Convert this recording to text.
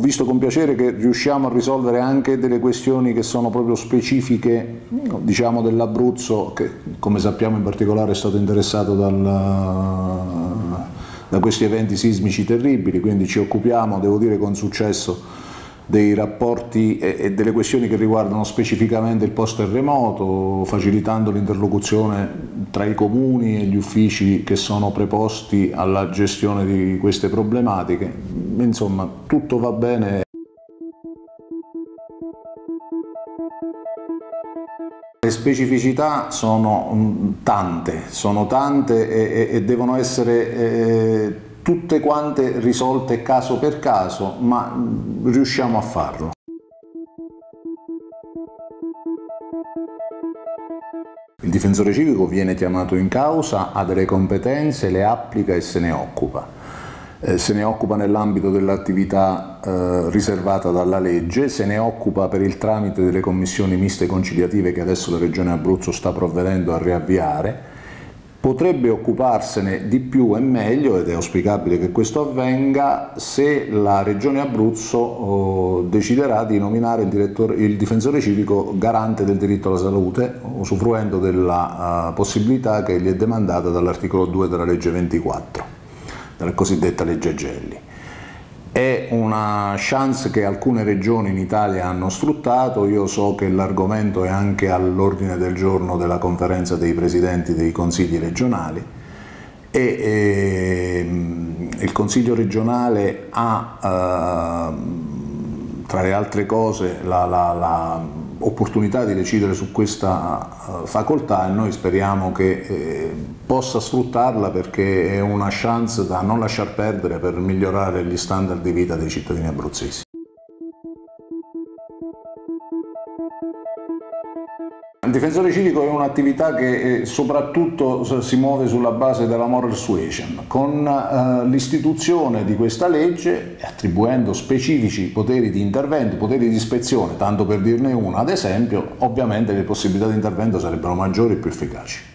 visto con piacere che riusciamo a risolvere anche delle questioni che sono proprio specifiche diciamo, dell'Abruzzo, che come sappiamo in particolare è stato interessato dal, da questi eventi sismici terribili, quindi ci occupiamo, devo dire con successo, dei rapporti e delle questioni che riguardano specificamente il post terremoto, facilitando l'interlocuzione tra i comuni e gli uffici che sono preposti alla gestione di queste problematiche. Insomma, tutto va bene. Le specificità sono mm, tante, sono tante e, e devono essere eh, tutte quante risolte caso per caso, ma riusciamo a farlo. Il difensore civico viene chiamato in causa, ha delle competenze, le applica e se ne occupa. Eh, se ne occupa nell'ambito dell'attività eh, riservata dalla legge, se ne occupa per il tramite delle commissioni miste conciliative che adesso la Regione Abruzzo sta provvedendo a riavviare, potrebbe occuparsene di più e meglio, ed è auspicabile che questo avvenga, se la Regione Abruzzo oh, deciderà di nominare il, il, difensore civico garante del diritto alla salute, usufruendo della uh, possibilità che gli è demandata dall'articolo 2 della legge 24, della cosiddetta legge Gelli. È una chance che alcune regioni in Italia hanno sfruttato, io so che l'argomento è anche all'ordine del giorno della conferenza dei presidenti dei consigli regionali e, e ehm, il consiglio regionale ha eh, tra le altre cose la, la, la opportunità di decidere su questa uh, facoltà e noi speriamo che eh, possa sfruttarla perché è una chance da non lasciar perdere per migliorare gli standard di vita dei cittadini abruzzesi. Il difensore civico è un'attività che eh, soprattutto si muove sulla base della moral suasion, con eh, l'istituzione di questa legge attribuendo specifici poteri di intervento, poteri di ispezione, tanto per dirne una, ad esempio, ovviamente le possibilità di intervento sarebbero maggiori e più efficaci.